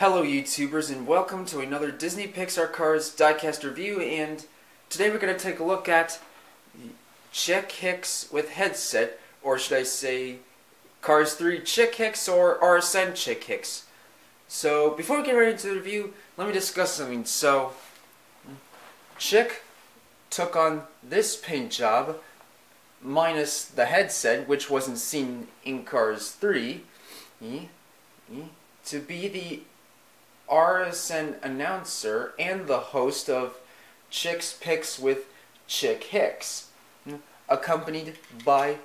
Hello YouTubers and welcome to another Disney Pixar Cars diecast review and today we're going to take a look at Chick Hicks with headset or should I say Cars 3 Chick Hicks or RSN Chick Hicks. So before we get right into the review let me discuss something. So Chick took on this paint job minus the headset which wasn't seen in Cars 3 to be the RSN announcer and the host of Chick's Picks with Chick Hicks, accompanied by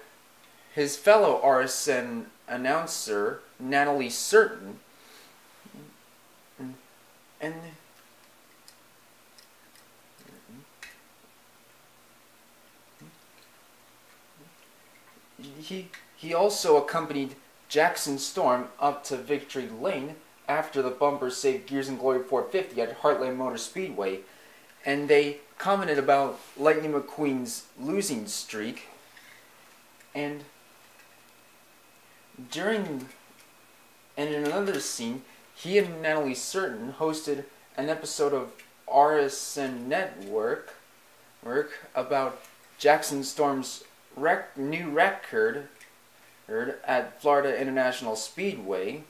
his fellow RSN announcer, Natalie Certain. And he he also accompanied Jackson Storm up to Victory Lane after the bumper saved Gears and Glory 450 at Heartland Motor Speedway, and they commented about Lightning McQueen's losing streak. And during, and in another scene, he and Natalie Certain hosted an episode of RSN Network work about Jackson Storm's rec new record at Florida International Speedway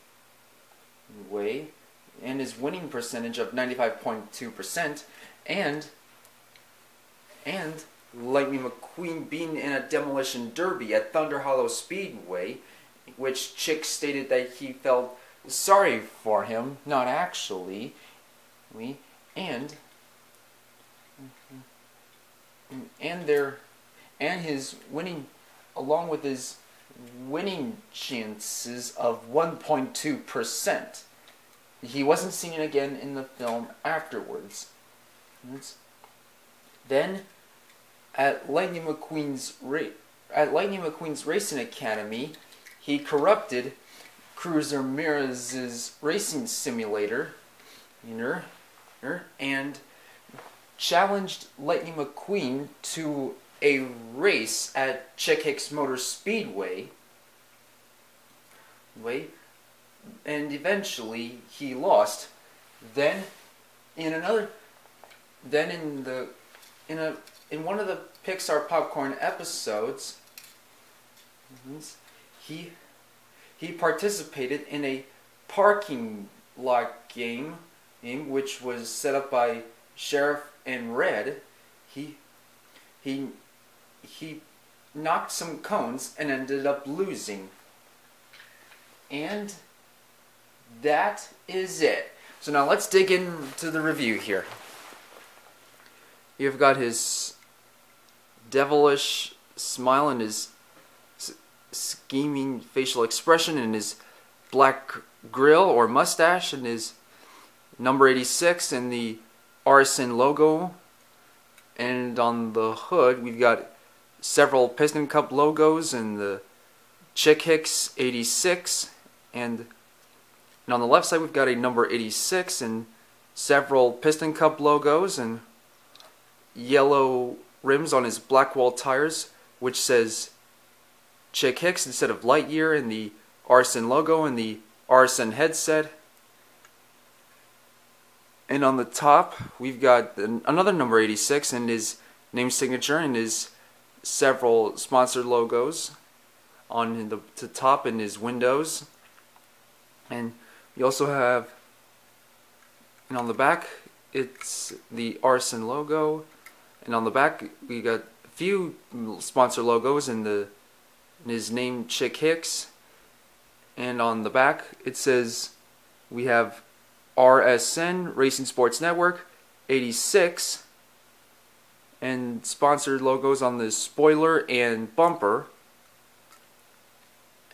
way and his winning percentage of 95.2% and and Lightning McQueen being in a demolition derby at Thunder Hollow Speedway which Chick stated that he felt sorry for him not actually we and and their and his winning along with his winning chances of 1.2%. He wasn't seen again in the film afterwards. Then, at Lightning McQueen's at Lightning McQueen's Racing Academy, he corrupted Cruz Ramirez's racing simulator, and challenged Lightning McQueen to a race at Chick Hicks Motor Speedway. Way, and eventually he lost. Then, in another, then in the, in a in one of the Pixar Popcorn episodes, he he participated in a parking lot game, game which was set up by Sheriff and Red. He he he knocked some cones and ended up losing. And that is it. So now let's dig into the review here. You've got his devilish smile and his scheming facial expression and his black grill or mustache and his number 86 and the RSN logo and on the hood we've got several Piston Cup logos and the Chick Hicks 86 and, and on the left side we've got a number 86 and several Piston Cup logos and yellow rims on his Blackwall tires which says Chick Hicks instead of Lightyear and the RSN logo and the RSN headset. And on the top, we've got another number 86 and his name signature and his several sponsored logos on the, the top in his windows. And you also have and on the back it's the RSN logo. And on the back we got a few sponsor logos in the in his name Chick Hicks. And on the back it says we have RSN Racing Sports Network 86 and sponsored logos on the spoiler and bumper.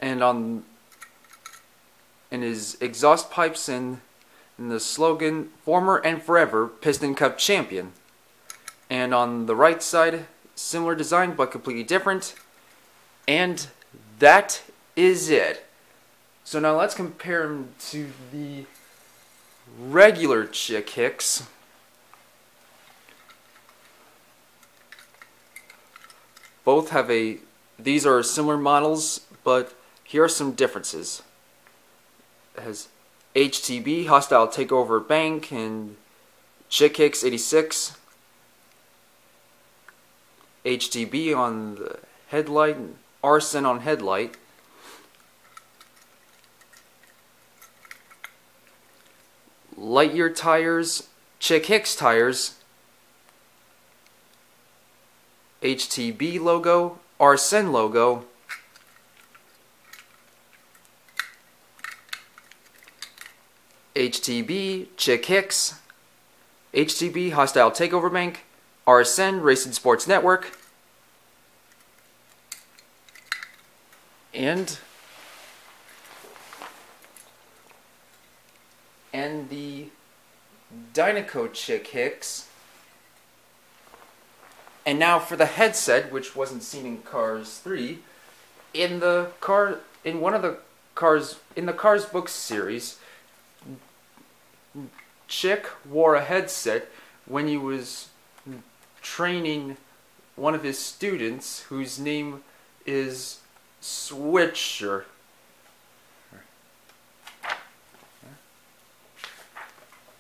And on and his exhaust pipes and, and the slogan former and forever piston cup champion. And on the right side similar design but completely different. And that is it. So now let's compare him to the regular chick hicks Both have a, these are similar models, but here are some differences. It has HTB, Hostile Takeover Bank, and Chick Hicks 86. HTB on the headlight, and RSN on headlight. Lightyear tires, Chick Hicks tires, HTB logo, RSN logo, HTB, Chick Hicks, HTB, Hostile Takeover Bank, RSN, Racing Sports Network, and and the Dinoco Chick Hicks. And now for the headset, which wasn't seen in Cars 3, in the car in one of the Cars in the Cars books series, Chick wore a headset when he was training one of his students whose name is Switcher.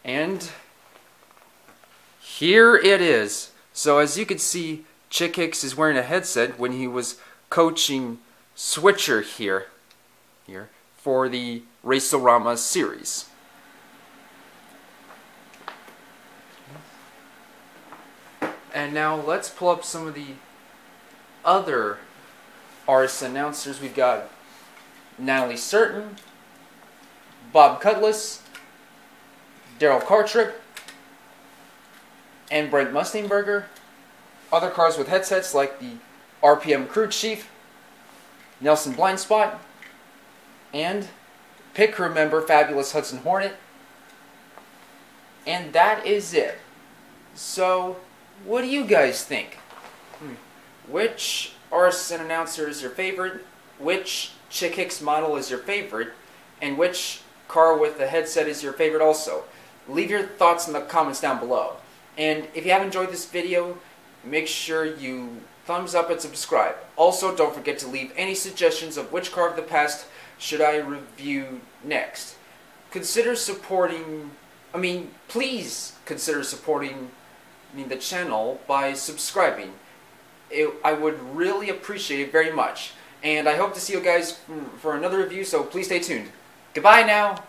And here it is. So as you can see, Chick Hicks is wearing a headset when he was coaching Switcher here, here for the Racerama series. And now let's pull up some of the other artist announcers. We've got Natalie Certain, Bob Cutlass, Darrell Cartrip, and Brent Mustangberger. Other cars with headsets like the RPM Crew Chief, Nelson Blindspot, and pit crew member Fabulous Hudson Hornet. And that is it. So, what do you guys think? Hmm. Which RSN announcer is your favorite? Which Chick Hicks model is your favorite? And which car with the headset is your favorite also? Leave your thoughts in the comments down below. And if you have enjoyed this video, make sure you thumbs up and subscribe. Also, don't forget to leave any suggestions of which car of the past should I review next. Consider supporting, I mean, please consider supporting I mean, the channel by subscribing. It, I would really appreciate it very much. And I hope to see you guys for another review, so please stay tuned. Goodbye now.